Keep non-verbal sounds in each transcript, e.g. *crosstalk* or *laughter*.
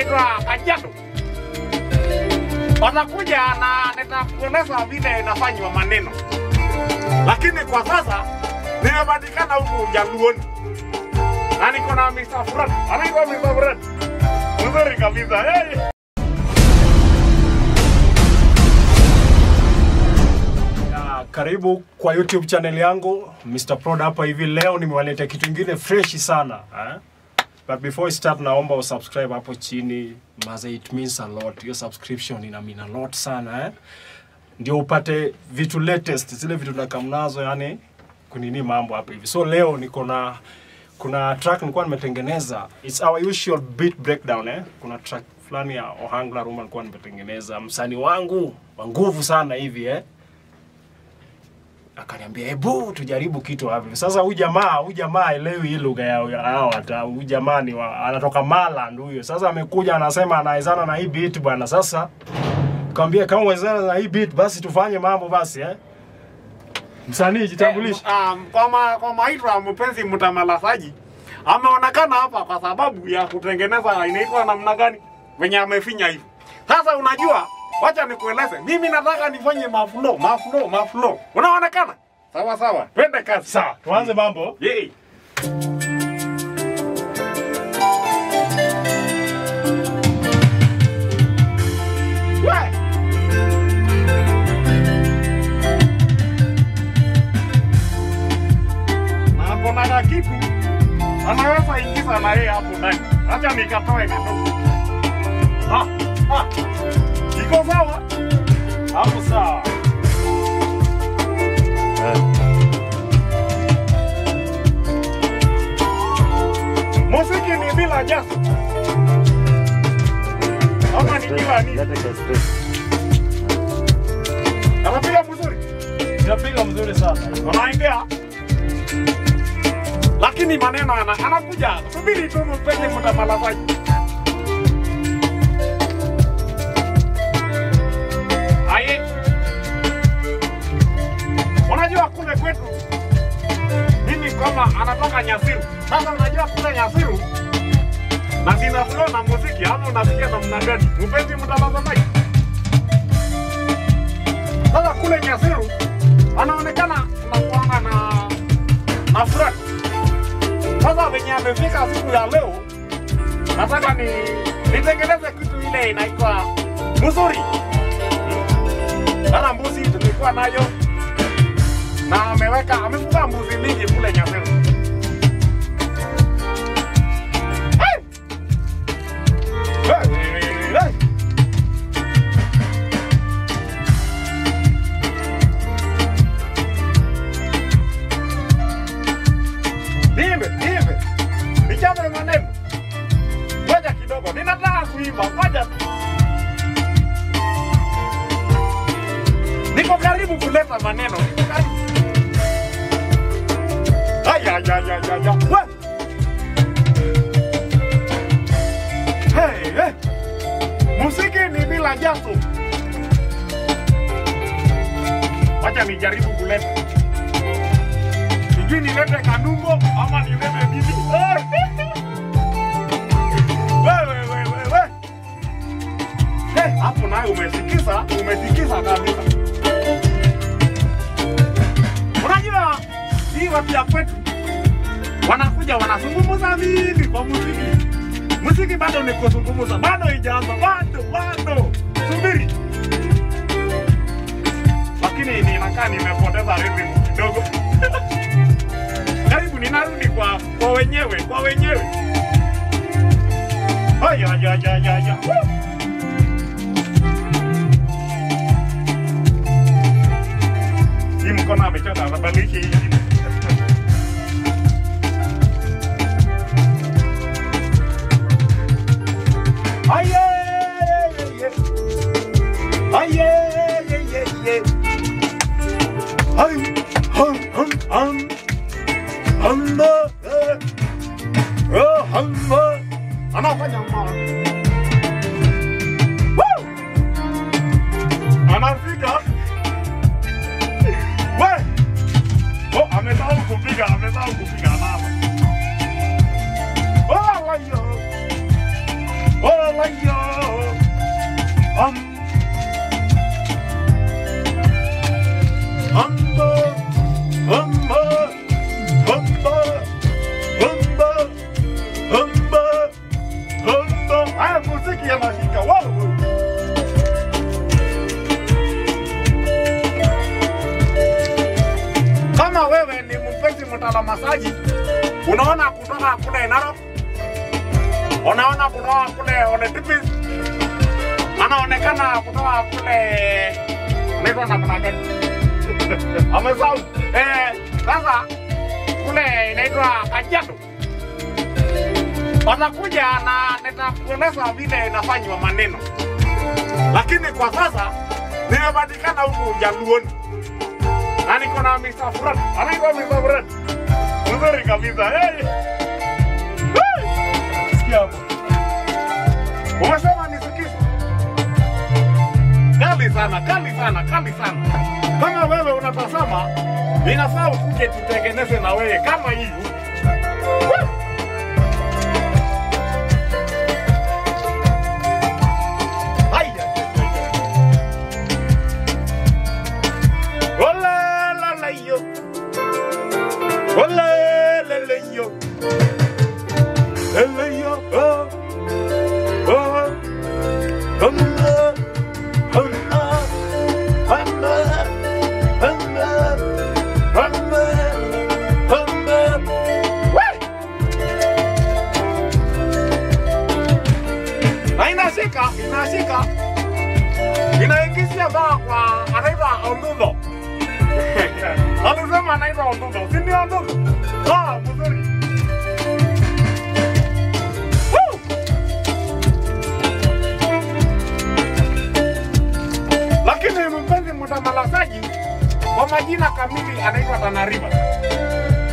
inaitwa Kajiado. Watakuja na nitakueleza vile inafanywa maneno, lakini kwa sasa nimepatikana huku Jaluoni na niko na Mr. Fred. Anaitwa Mr. Fred. Mzuri kabisa. Hey. Karibu kwa YouTube channel yangu Mr. Prod hapa hivi. Leo nimewaletea kitu kingine fresh sana eh? But before we start, naomba usubscribe hapo chini maze, it means a lot. Hiyo subscription ina mean a lot sana eh? Ndio upate vitu latest, zile vitu nakamnazo, yani kunini mambo hapa hivi. So leo niko na kuna track nilikuwa nimetengeneza, it's our usual beat breakdown eh? Kuna track fulani ya Ohangla Ruma nilikuwa nimetengeneza, msanii wangu wa nguvu sana hivi eh? Akaniambia hebu tujaribu kitu hapo. Sasa huyu jamaa huyu jamaa elewi hii lugha yao ya hao hata huyu jamaa ni anatoka Maland huyo. Sasa amekuja anasema anaezana na hii beat bwana. Sasa kaambia kama uwezana na hii beat basi tufanye mambo basi eh. Msanii jitambulishe. Eh, um, kwa, ma, kwa maitwa mpenzi mtamalasaji ameonekana hapa kwa sababu ya kutengeneza inaitwa namna gani venye amefinya hivi. Sasa unajua, wacha nikueleze, mimi nataka nifanye maflo maflo maflo, unaonekana sawa sawa, twende kazi. Sawa, tuanze mambo. Kakitu anaweza ingiza na yeye hapo ndani. Acha nikatoe kidogo. Ah, ah. Iko sawa? Hapo sawa. Muziki ni bila jaso. Ama ni bila nini? Napiga mzuri, napiga mzuri sana. unaimbia Lakini maneno ana, anakuja. Subiri tu mpende. Aye. Kama anatoka Nyasiru. Sasa unajua kule Nyasiru na zina flow na muziki ama unasikia namna gani? Mpenzi mtazamaji. Sasa kule Nyasiru anaonekana nakuanga na na furaha. Sasa venye amefika siku ya leo, nataka ni nitengeneze kitu ile inaitwa mzuri. Sasa mbuzi tulikuwa nayo na ameweka amefuga mbuzi mingi kule. Ngoja kidogo. Ninataka kuimba. Ngoja. Niko karibu kuleta maneno. Aya, ya, ya, ya, ya. We. Hey, hey. Musiki ni bila jaso. Wacha nijaribu kuleta. Sijui nilete kanumbo ama nilete nini. Wewe wewe wewe. Eh, hapo nayo umesikisa, umesikisa kabisa. Unajua hii watu ya kwetu wanakuja wanazungumza mingi kwa muziki. Muziki bado ni kuzungumza, bado ijaanza, bado bado. Subiri. Lakini ninakaa nimepoteza rhythm kidogo. *laughs* Karibu ninarudi kwa kwa wenyewe, kwa wenyewe. Aya ya ya ya ya. Hii mkono amechoka, abadilishe unaona kutoa kule Ole Tipis, anaonekana kutoa kule naitwa namna gani? *laughs* Amesahau. Eh, sasa kule inaitwa Kajiado. Watakuja na nitakueleza vile inafanywa maneno, lakini kwa sasa nimepatikana huku Jaluoni na niko na Mr. Fred. Anaitwa Mr. Fred. Mzuri kabisa. Hey. Sikia hapo. Umesema nisikize. Kali sana, kali sana, kali sana. Kama wewe unatazama, inafaa ukuje tutengeneze na wewe kama hii. Na inashika, inashika. Inaingizia baa kwa anaitwa Ondundo. *laughs* Alisema anaitwa Ondundo, si ndio Ondundo? Ah, mzuri. Lakini mpenzi mtamalasaji kwa majina kamili anaitwa Tanariba.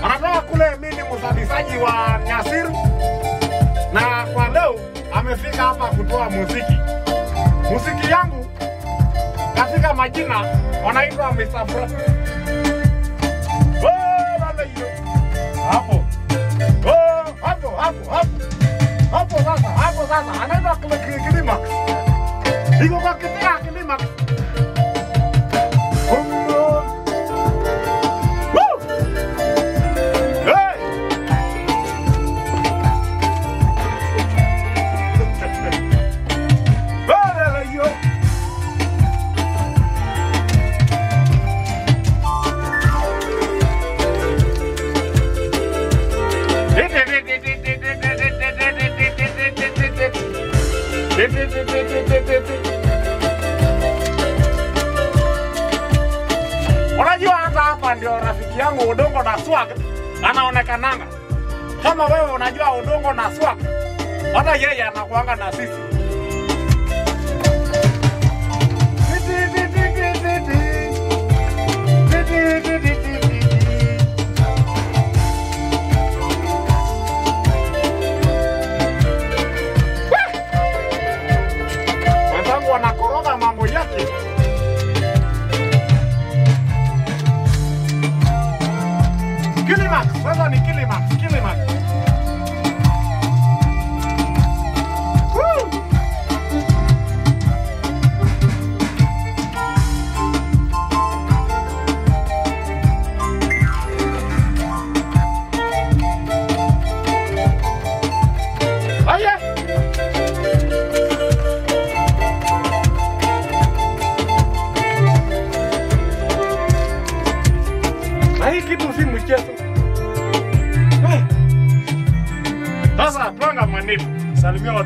Anatoka kule, mimi ni msadisaji wa Nyasiru, na kwa leo amefika hapa kutoa muziki. Muziki yangu katika majina wanaitwa Mr. Fred. Ndio rafiki yangu Odongo na Swag anaonekananga. Kama wewe unajua Odongo na Swag, hata yeye anakuanga na sisi.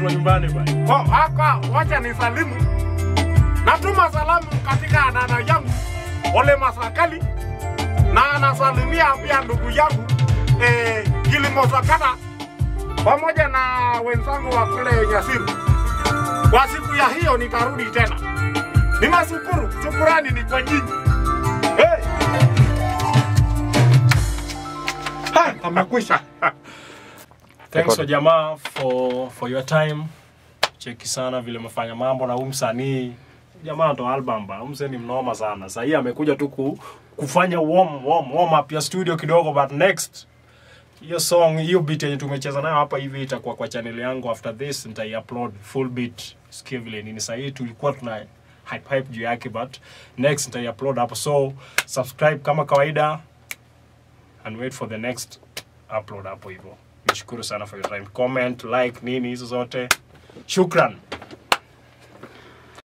Watu nyumbani bwana. Kwa haka wacha ni salimu. Natuma salamu katika anana yangu Ole Masakali na anasalimia pia ndugu yangu eh, Kilimo Sakata pamoja na wenzangu wa kule Nyasiru. Kwa siku ya hiyo nitarudi tena. Ninashukuru, shukurani ni kwa nyinyi. Hey. Ha, amekwisha. *laughs* Thanks kwa jamaa for for your time. Cheki sana vile umefanya mambo na huyu msanii. Jamaa to album ba. Huyu ni mnoma sana. Sasa hii amekuja tu ku, kufanya warm warm warm up ya studio kidogo but next hiyo song hiyo beat yenye tumecheza nayo hapa hivi itakuwa kwa channel yangu after this nitai-upload full beat sikia vile nini hii tulikuwa tuna hype hype juu yake but next nitai-upload hapo so subscribe kama kawaida and wait for the next upload hapo hivyo nishukuru sana for your time. Comment like nini hizo zote. Shukran